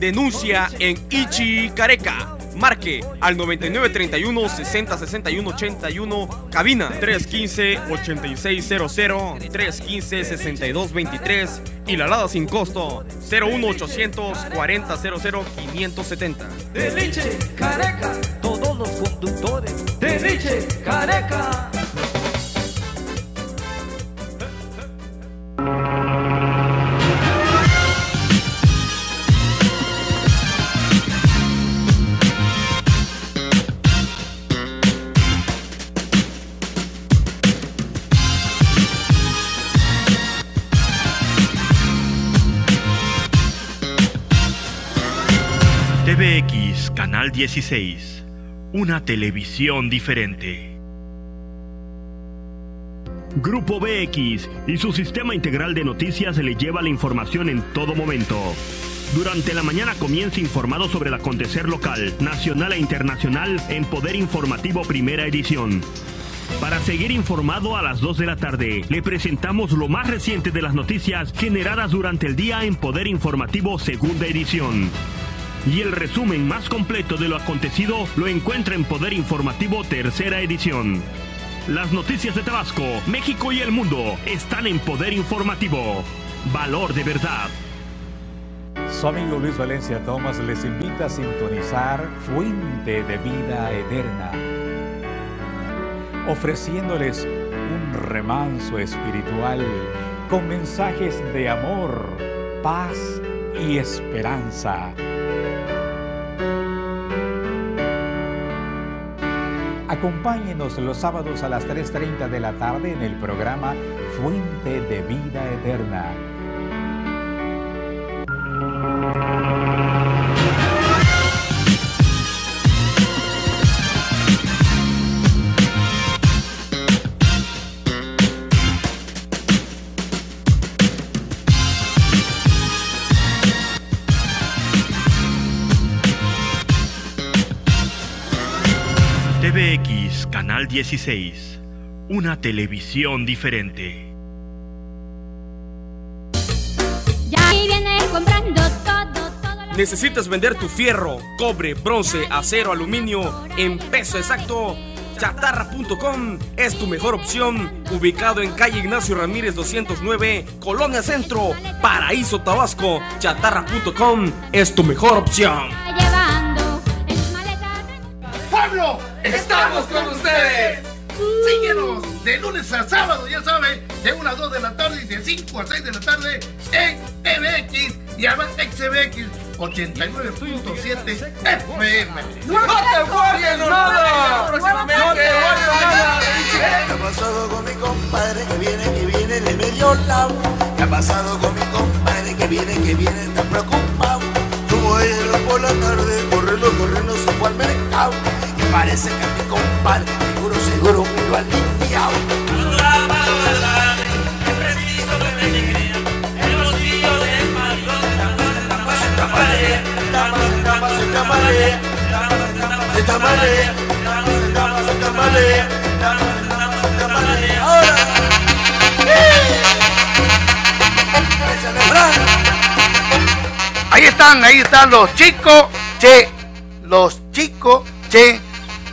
Denuncia en Ichi Careca. Marque al 9931 60 61 81. Cabina 315 8600 315 6223 y la alada sin costo 01800 40 00 570. De Liche, Careca. Todos los conductores, de Liche, Careca. Canal 16. Una televisión diferente. Grupo BX y su sistema integral de noticias le lleva la información en todo momento. Durante la mañana comienza informado sobre el acontecer local, nacional e internacional en Poder Informativo Primera Edición. Para seguir informado a las 2 de la tarde, le presentamos lo más reciente de las noticias generadas durante el día en Poder Informativo Segunda Edición. Y el resumen más completo de lo acontecido lo encuentra en Poder Informativo Tercera Edición. Las noticias de Tabasco, México y el mundo están en Poder Informativo. Valor de verdad. Su amigo Luis Valencia Thomas les invita a sintonizar Fuente de Vida Eterna, ofreciéndoles un remanso espiritual con mensajes de amor, paz y esperanza. Acompáñenos los sábados a las 3.30 de la tarde en el programa Fuente de Vida Eterna. Canal 16. Una televisión diferente. Ya ahí vienes comprando todo, todo lo ¿Necesitas vender tu fierro, cobre, bronce, acero, aluminio en peso exacto? Chatarra.com es tu mejor opción, ubicado en calle Ignacio Ramírez 209, Colonia Centro, Paraíso Tabasco. Chatarra.com es tu mejor opción. ¡Estamos con ustedes! Síguenos de lunes a sábado, ya saben, de 1 a 2 de la tarde y de 5 a 6 de la tarde en MX y además XBX 89.7 FM. ¡No te guardes nada! ¡No te guardes nada! ¿Qué ha pasado con mi compadre que viene, que viene de medio lado? ¿Qué ha pasado con mi compadre que viene, que viene tan preocupado? Como ayer por la tarde, corriendo, corriendo, se fue al mercado. Parece que mi compadre, seguro, seguro, me lo ha limpiado. Ahí están, ahí están los chicos, che, los chicos, che,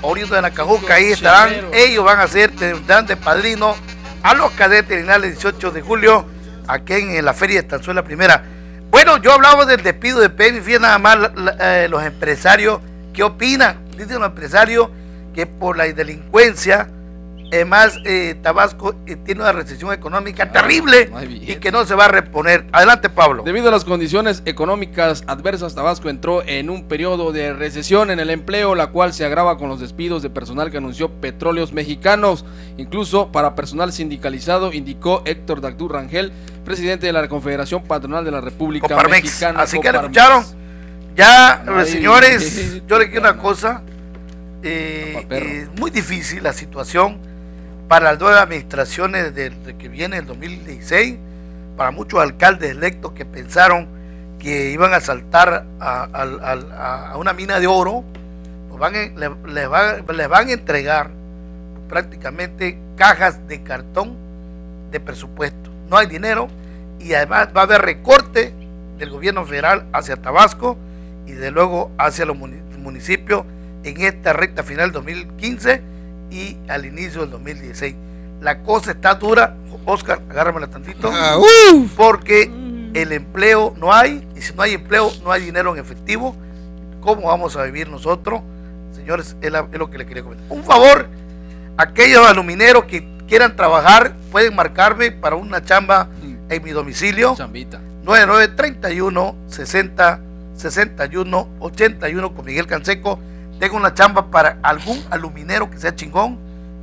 oriundos de Nacajuca, ahí estarán, ellos van a ser, tendrán de padrino a los cadetes el 18 de julio, aquí en, la Feria de Estanzuela Primera. Bueno, yo hablaba del despido de Penny, fíjense nada más eh, los empresarios, ¿qué opinan? Dicen los empresarios que por la delincuencia, además eh, Tabasco eh, tiene una recesión económica terrible y que no se va a reponer. Adelante, Pablo. Debido a las condiciones económicas adversas, Tabasco entró en un periodo de recesión en el empleo, la cual se agrava con los despidos de personal que anunció Petróleos Mexicanos. Incluso para personal sindicalizado, indicó Héctor Dagdú Rangel, presidente de la Confederación Patronal de la República Coparmex. Mexicana. Así que lo escucharon. Ya, Ay, señores, yo le quiero una cosa. eh, es muy difícil la situación para las nuevas administraciones del de que viene el 2016, para muchos alcaldes electos que pensaron que iban a saltar a, una mina de oro, van les, va- les van a entregar prácticamente cajas de cartón de presupuesto. No hay dinero y además va a haber recorte del gobierno federal hacia Tabasco y de luego hacia los muni- municipios en esta recta final 2015 y al inicio del 2016. La cosa está dura, Oscar, agárramela tantito, Ah, porque el empleo no hay y si no hay empleo no hay dinero en efectivo. ¿Cómo vamos a vivir nosotros? Señores, es, la- es lo que le quería comentar. Un favor, aquellos alumineros que quieran trabajar pueden marcarme para una chamba en mi domicilio. Chambita. 9931 60 61 81 con Miguel Canseco. Tengo una chamba para algún aluminero que sea chingón,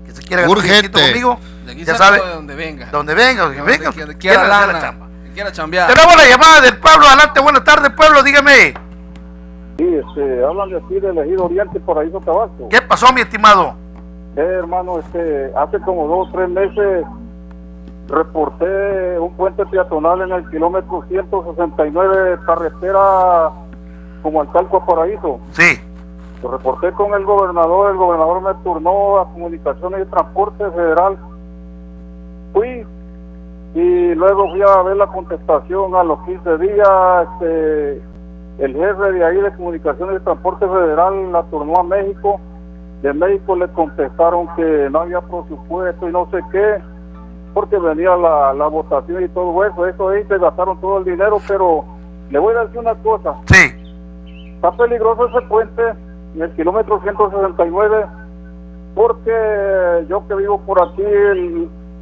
que se quiera ganar un Urgente. billetito conmigo. De Ya sabe, de donde venga. donde venga, donde Donde venga, quiera- que quiera quiera hacer la lana. chamba. Que quiera chambear. Tenemos la llamada del pueblo. Adelante, buenas tardes, pueblo, dígame. Sí, este, hablan de aquí del Ejido Oriente, Paraíso Tabasco. ¿Qué pasó, mi estimado? Eh, hermano, este, hace como dos o tres meses reporté un puente peatonal en el kilómetro 169 carretera como al Talco a Paraíso. Sí. Lo reporté con el gobernador, el gobernador me turnó a Comunicaciones y Transporte Federal. Fui y luego fui a ver la contestación a los 15 días. Este, el jefe de ahí de Comunicaciones y Transporte Federal la turnó a México. De México le contestaron que no había presupuesto y no sé qué, porque venía la, la votación y todo eso. Eso ahí se gastaron todo el dinero, pero le voy a decir una cosa. Sí. Está peligroso ese puente en el kilómetro 169 porque yo que vivo por aquí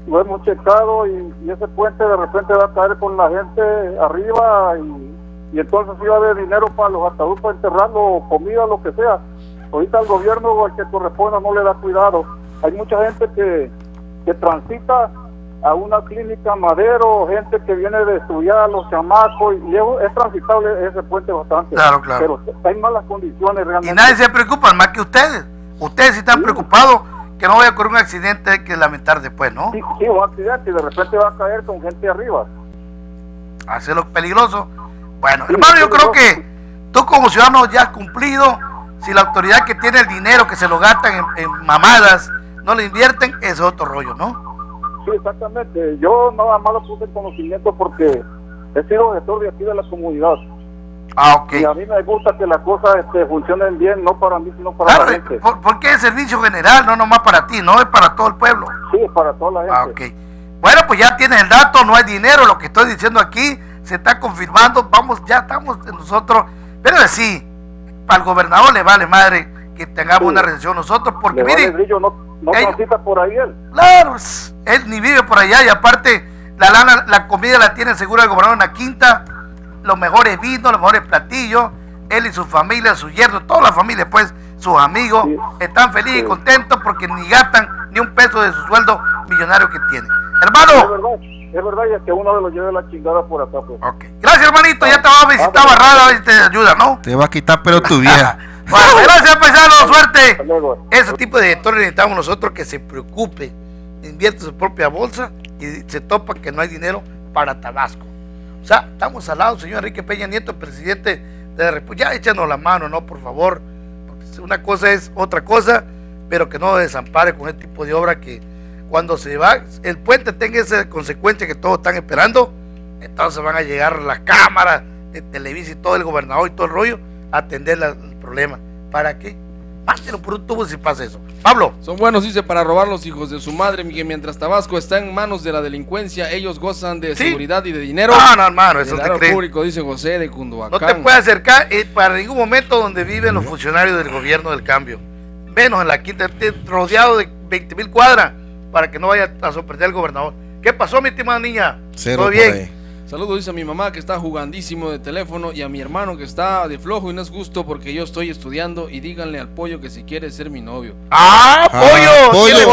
lo hemos checado y, y ese puente de repente va a caer con la gente arriba y, y entonces iba a haber dinero para los ataúdes para enterrarlo, comida, lo que sea. Ahorita el gobierno el que corresponda no le da cuidado. Hay mucha gente que, que transita a una clínica madero, gente que viene de estudiar, los chamacos, y es, es transitable ese puente bastante. Claro, claro. Pero está en malas condiciones realmente. Y nadie se preocupa, más que ustedes. Ustedes sí están preocupados que no vaya a ocurrir un accidente que lamentar después, ¿no? Sí, sí, un accidente y de repente va a caer con gente arriba. Hacerlo peligroso. Bueno, hermano, yo creo que tú como ciudadano ya has cumplido. Si la autoridad que tiene el dinero que se lo gastan en, en mamadas no lo invierten, es otro rollo, ¿no? Sí, exactamente. Yo nada más lo puse en conocimiento porque he sido gestor de aquí de la comunidad. Ah, ok. Y a mí me gusta que las cosas este, funcionen bien, no para mí, sino para Claro, la gente. por- porque es servicio general, no nomás para ti, no es para todo el pueblo. Sí, es para toda la Ah, gente. ok. Bueno, pues ya tienes el dato, no hay dinero, lo que estoy diciendo aquí se está confirmando, vamos, ya estamos nosotros, pero sí, para el gobernador le vale madre que tengamos una recesión nosotros, porque Le vale mire, brillo, no, no ellos- transita por ahí él. Claro, él ni vive por allá y aparte la lana, la comida la tiene segura el gobernador en la quinta, los mejores vinos, los mejores platillos, él y su familia, su yerno, toda la familia, pues, sus amigos, están felices y contentos porque ni gastan ni un peso de su sueldo millonario que tienen. Es Hermano, verdad, es verdad, es que uno de los lleve la chingada por acá. Pues. gracias hermanito, ya te vamos a visitar Barrada a ver si te ayuda, ¿no? Te va a quitar pero tu vieja. Bueno, gracias paisano, suerte. Ese tipo de directores necesitamos nosotros que se preocupe, invierte su propia bolsa y se topa que no hay dinero para Tabasco. O sea, estamos al lado, señor Enrique Peña Nieto, presidente de la República. Ya échanos la mano, ¿no? Por favor. Porque una cosa es otra cosa, pero que no desampare con este tipo de obra que cuando se va, el puente tenga esa consecuencia que todos están esperando, entonces van a llegar las cámaras de Televisa y todo el gobernador y todo el rollo atender la- el problema. ¿Para qué? Mándelo por un tubo si pasa eso. Pablo. Son buenos, dice, para robar los hijos de su madre, que mientras Tabasco está en manos de la delincuencia, ellos gozan de Sí. seguridad y de dinero. No, no, hermano, eso te área cree. público, dice José de No Cunduacán. te puedes acercar eh, para ningún momento donde viven los funcionarios del gobierno del cambio. Menos en la quinta, rodeado de 20 mil cuadras para que no vaya a sorprender al gobernador. ¿Qué pasó, mi estimada niña? Cero ¿Todo por bien? ahí. Saludos, dice a mi mamá que está jugandísimo de teléfono y a mi hermano que está de flojo y no es justo porque yo estoy estudiando y díganle al pollo que si quiere ser mi novio. ¡Ah, Ah, pollo! pollo. ¡Que le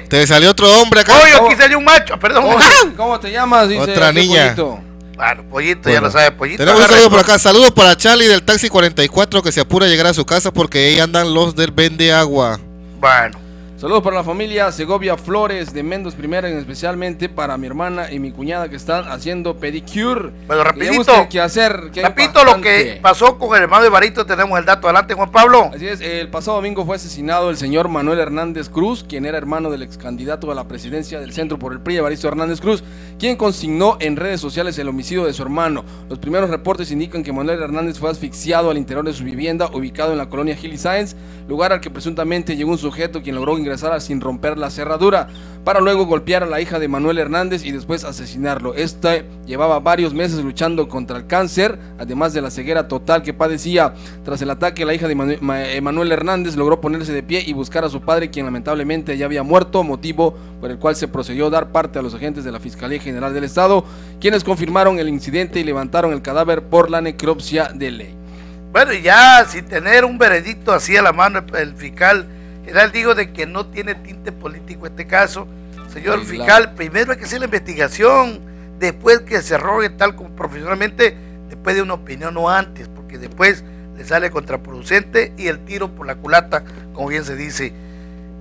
pegue! Te salió otro hombre acá. Pollo, aquí salió un macho, perdón. ¿Cómo, cómo te llamas? Dice Otra niña. pollito. Bueno, pollito, ya lo sabe, pollito. Tenemos un saludo por acá. Saludos para Charlie del taxi 44 que se apura a llegar a su casa porque ahí andan los del vende agua. Bueno. Saludos para la familia Segovia Flores de Mendos Primera, en especialmente para mi hermana y mi cuñada que están haciendo pedicure. Bueno, rapidito. que hacer. que hay Rapidito lo que pasó con el hermano de Barito, tenemos el dato. Adelante, Juan Pablo. Así es, el pasado domingo fue asesinado el señor Manuel Hernández Cruz, quien era hermano del ex candidato a la presidencia del Centro por el PRI, Evaristo Hernández Cruz, quien consignó en redes sociales el homicidio de su hermano. Los primeros reportes indican que Manuel Hernández fue asfixiado al interior de su vivienda, ubicado en la colonia Hilly Science, lugar al que presuntamente llegó un sujeto quien logró ingresar sin romper la cerradura, para luego golpear a la hija de Manuel Hernández y después asesinarlo. Este llevaba varios meses luchando contra el cáncer, además de la ceguera total que padecía. Tras el ataque, la hija de Manu- Ma- Manuel Hernández logró ponerse de pie y buscar a su padre, quien lamentablemente ya había muerto, motivo por el cual se procedió a dar parte a los agentes de la Fiscalía General del Estado, quienes confirmaron el incidente y levantaron el cadáver por la necropsia de ley. Bueno, ya sin tener un veredicto así a la mano, el fiscal general digo de que no tiene tinte político este caso. Señor Sí, fiscal, primero hay que hacer la investigación, después que se rogue tal como profesionalmente, después de una opinión no antes, porque después le sale contraproducente y el tiro por la culata, como bien se dice.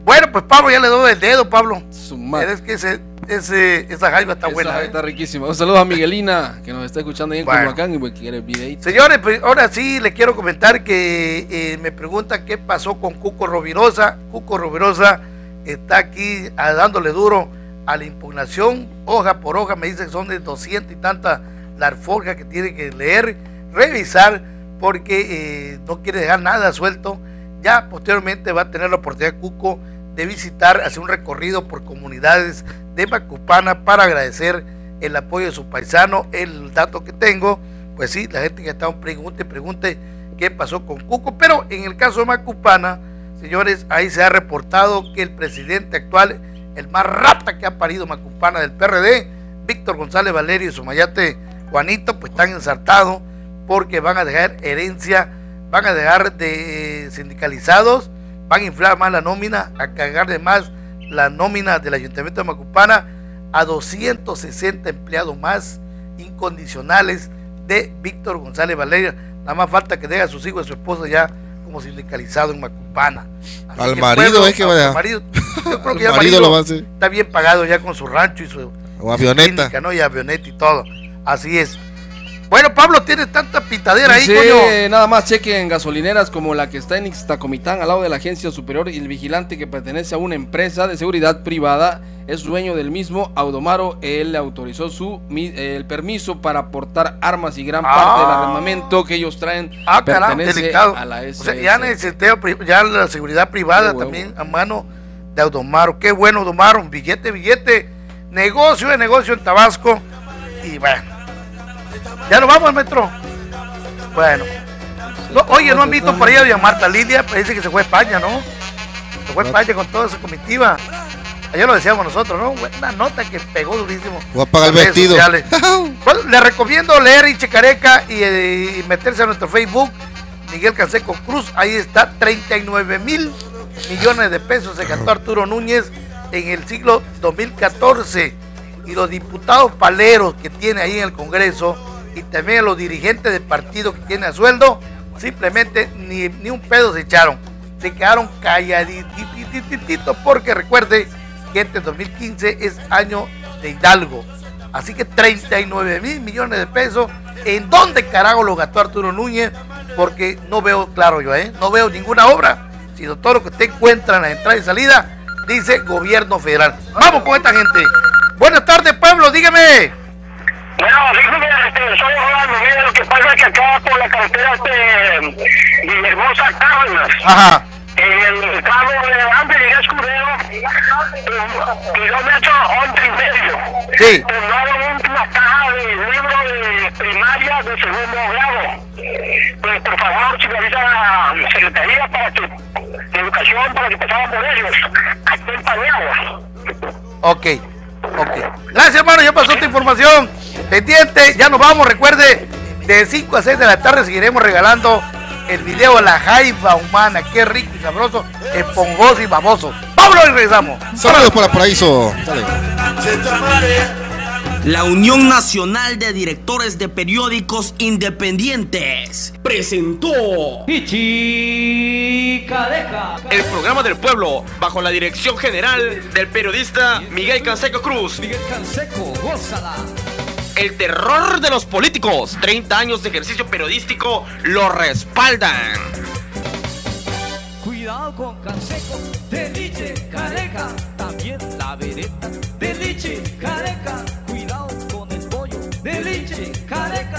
Bueno, pues Pablo, ya le doy el dedo, Pablo. madre. Es que ese, ese, esa jaiba está Esa buena. ¿eh? Está riquísima. Un saludo a Miguelina, que nos está escuchando ahí en Bueno. Culhuacán y quiere videíto. Señores, pues ahora sí le quiero comentar que eh, me pregunta qué pasó con Cuco Rovirosa. Cuco Rovirosa está aquí ah, dándole duro a la impugnación, hoja por hoja, me dice que son de 200 y tanta la alforja que tiene que leer, revisar, porque eh, no quiere dejar nada suelto. Ya posteriormente va a tener la oportunidad Cuco de visitar, hacer un recorrido por comunidades de Macupana para agradecer el apoyo de su paisano. El dato que tengo, pues sí, la gente que está pregunte, pregunte qué pasó con Cuco, pero en el caso de Macupana, señores, ahí se ha reportado que el presidente actual, el más rata que ha parido Macupana del PRD, Víctor González Valerio y su mayate Juanito, pues están ensartados porque van a dejar herencia, van a dejar de sindicalizados, van a inflar más la nómina, a cagar de más la nómina del Ayuntamiento de Macupana a 260 empleados más incondicionales de Víctor González Valeria. Nada más falta que deje a sus hijos y a su esposa ya como sindicalizado en Macupana. Así Al que marido pueblo, es que va a al dejar. marido, yo creo que ya el marido lo va a hacer. está bien pagado ya con su rancho y su O avioneta. clínica, ¿no? Y avioneta y todo. Así es. Bueno, Pablo, tienes tanta pitadera ahí, coño. nada más cheque en gasolineras como la que está en Ixtacomitán, al lado de la agencia superior, y el vigilante que pertenece a una empresa de seguridad privada es dueño del mismo Audomaro. Él le autorizó su el permiso para aportar armas y gran parte del Ah. armamento que ellos traen Ah, pertenece delicado. a la O SS. sea, ya necesité pri- ya la seguridad privada también a mano de Audomaro. Qué bueno, Audomaro, billete, billete. Negocio de negocio en Tabasco. Y bueno. Ya nos vamos, metro. Bueno. No, oye, ¿no han visto por ahí a Marta Lilia? Parece que se fue a España, ¿no? Se fue a España con toda esa comitiva. Ayer lo decíamos nosotros, ¿no? Una nota que pegó durísimo. Voy a pagar el vestido. Bueno, le recomiendo leer Iche Careca y, eh, y meterse a nuestro Facebook, Miguel Canseco Cruz. Ahí está, 39 mil millones de pesos se gastó Arturo Núñez en el siglo 2014. Y los diputados paleros que tiene ahí en el Congreso y también los dirigentes del partido que tiene a sueldo, simplemente ni, ni un pedo se echaron. Se quedaron calladititos porque recuerde que este 2015 es año de Hidalgo. Así que 39 mil millones de pesos. ¿En dónde carajo lo gastó Arturo Núñez? Porque no veo claro yo, ¿eh? No veo ninguna obra. Sino todo lo que usted encuentra en la entrada y salida dice gobierno federal. Vamos con esta gente. Buenas tardes, pueblo, dígame. Bueno, sí, fíjate, soy Rolando, mira, lo que pasa es que acá por la carretera de Villahermosa, Cárdenas. Ajá. En el tramo de antes llegué a Escudero, eh, kilómetro once y medio. Sí. Tomaron una caja de libro de primaria de segundo grado. Pues por favor, si a la Secretaría para que, Educación, para que pasaran por ellos, aquí en Ok ok. Gracias, hermano. Ya pasó tu información. Pendiente, ya nos vamos. Recuerde, de 5 a 6 de la tarde seguiremos regalando el video de la jaiba humana. Qué rico y sabroso, esponjoso y baboso. ¡Vámonos y regresamos! Saludos por paraíso. Sale. La Unión Nacional de Directores de Periódicos Independientes presentó Careca. el programa del pueblo bajo la dirección general del periodista Miguel Canseco Cruz. Miguel Canseco, gózala. El terror de los políticos. 30 años de ejercicio periodístico lo respaldan. Cuidado con Canseco, de Liche, Careca, también la vereta Cause it